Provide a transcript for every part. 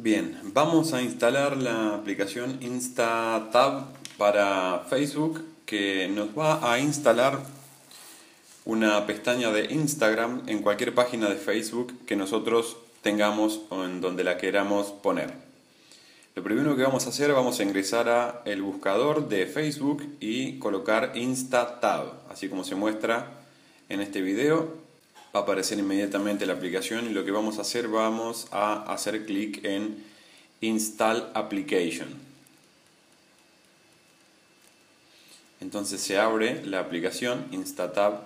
Bien, vamos a instalar la aplicación InstaTab para Facebook que nos va a instalar una pestaña de Instagram en cualquier página de Facebook que nosotros tengamos o en donde la queramos poner. Lo primero que vamos a hacer, vamos a ingresar a el buscador de Facebook y colocar InstaTab, así como se muestra en este video aparecer inmediatamente la aplicación y lo que vamos a hacer, vamos a hacer clic en Install Application. Entonces se abre la aplicación InstaTab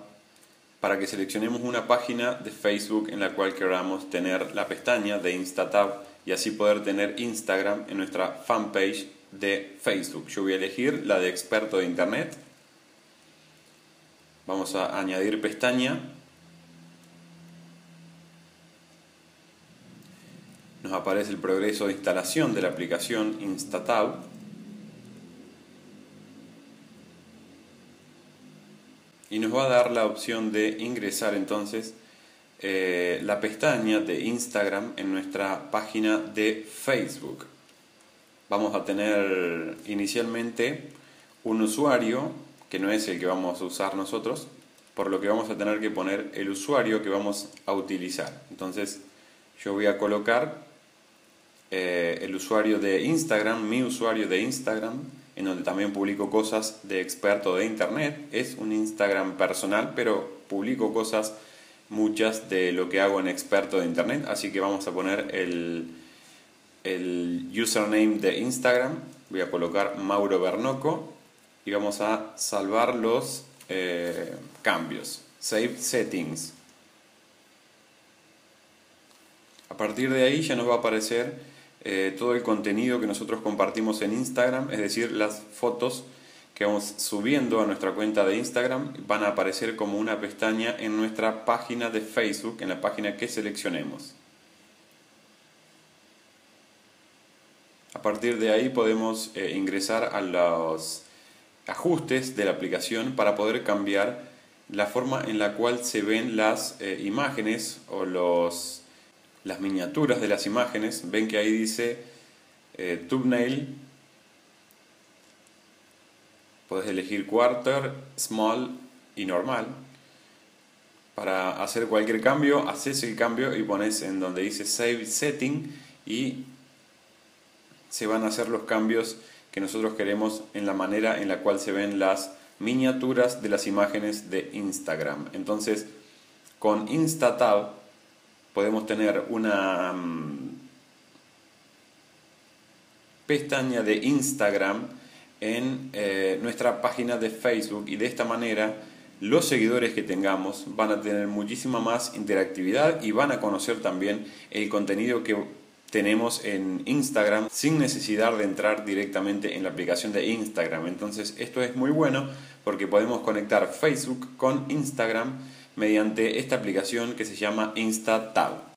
para que seleccionemos una página de Facebook en la cual queramos tener la pestaña de InstaTab y así poder tener Instagram en nuestra fanpage de Facebook. Yo voy a elegir la de experto de Internet. Vamos a añadir pestaña nos aparece el progreso de instalación de la aplicación InstaTab. Y nos va a dar la opción de ingresar entonces eh, la pestaña de Instagram en nuestra página de Facebook. Vamos a tener inicialmente un usuario que no es el que vamos a usar nosotros, por lo que vamos a tener que poner el usuario que vamos a utilizar. Entonces yo voy a colocar eh, el usuario de Instagram, mi usuario de Instagram, en donde también publico cosas de experto de Internet. Es un Instagram personal, pero publico cosas muchas de lo que hago en experto de Internet. Así que vamos a poner el, el username de Instagram. Voy a colocar Mauro Bernoco y vamos a salvar los eh, cambios. Save settings. A partir de ahí ya nos va a aparecer eh, todo el contenido que nosotros compartimos en Instagram, es decir, las fotos que vamos subiendo a nuestra cuenta de Instagram van a aparecer como una pestaña en nuestra página de Facebook, en la página que seleccionemos. A partir de ahí podemos eh, ingresar a los ajustes de la aplicación para poder cambiar la forma en la cual se ven las eh, imágenes o los las miniaturas de las imágenes, ven que ahí dice eh, thumbnail, puedes elegir quarter, small y normal. Para hacer cualquier cambio, haces el cambio y pones en donde dice Save Setting y se van a hacer los cambios que nosotros queremos en la manera en la cual se ven las miniaturas de las imágenes de Instagram. Entonces, con InstaTab podemos tener una mm, pestaña de Instagram en eh, nuestra página de Facebook y de esta manera los seguidores que tengamos van a tener muchísima más interactividad y van a conocer también el contenido que tenemos en Instagram sin necesidad de entrar directamente en la aplicación de Instagram. Entonces esto es muy bueno porque podemos conectar Facebook con Instagram mediante esta aplicación que se llama InstaTab.